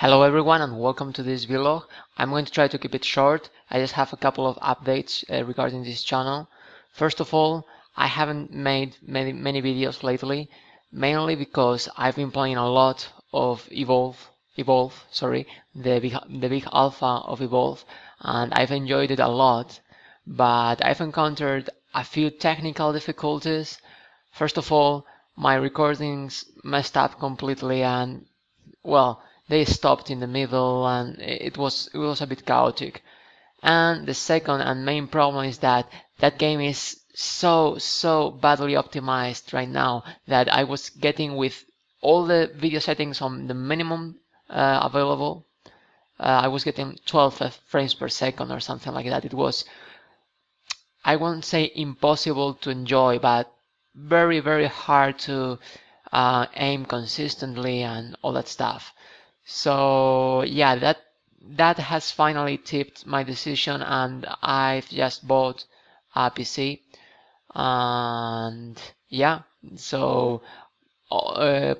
Hello everyone and welcome to this vlog. I'm going to try to keep it short. I just have a couple of updates uh, regarding this channel. First of all, I haven't made many, many videos lately, mainly because I've been playing a lot of Evolve, Evolve, sorry, the big, the big alpha of Evolve, and I've enjoyed it a lot, but I've encountered a few technical difficulties. First of all, my recordings messed up completely and, well, they stopped in the middle and it was it was a bit chaotic. And the second and main problem is that that game is so so badly optimized right now that I was getting with all the video settings on the minimum uh, available. Uh, I was getting 12 frames per second or something like that. It was I won't say impossible to enjoy but very very hard to uh, aim consistently and all that stuff so yeah, that that has finally tipped my decision, and I've just bought a PC. And yeah, so uh,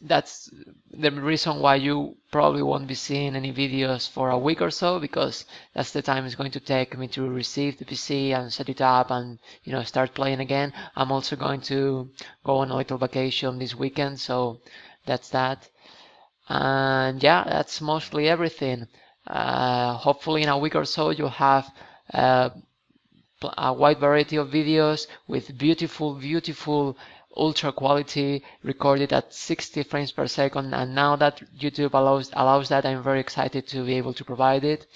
that's the reason why you probably won't be seeing any videos for a week or so because that's the time it's going to take me to receive the PC and set it up and you know start playing again. I'm also going to go on a little vacation this weekend, so that's that and yeah that's mostly everything. Uh, hopefully in a week or so you'll have uh, a wide variety of videos with beautiful beautiful ultra quality recorded at 60 frames per second. And now that YouTube allows allows that I'm very excited to be able to provide it.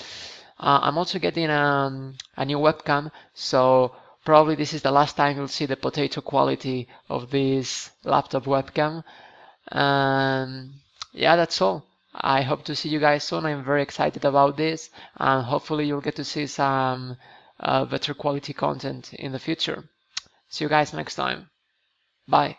Uh, I'm also getting um, a new webcam. So probably this is the last time you'll see the potato quality of this laptop webcam. Um, yeah, that's all. I hope to see you guys soon. I'm very excited about this, and hopefully you'll get to see some uh, better quality content in the future. See you guys next time. Bye.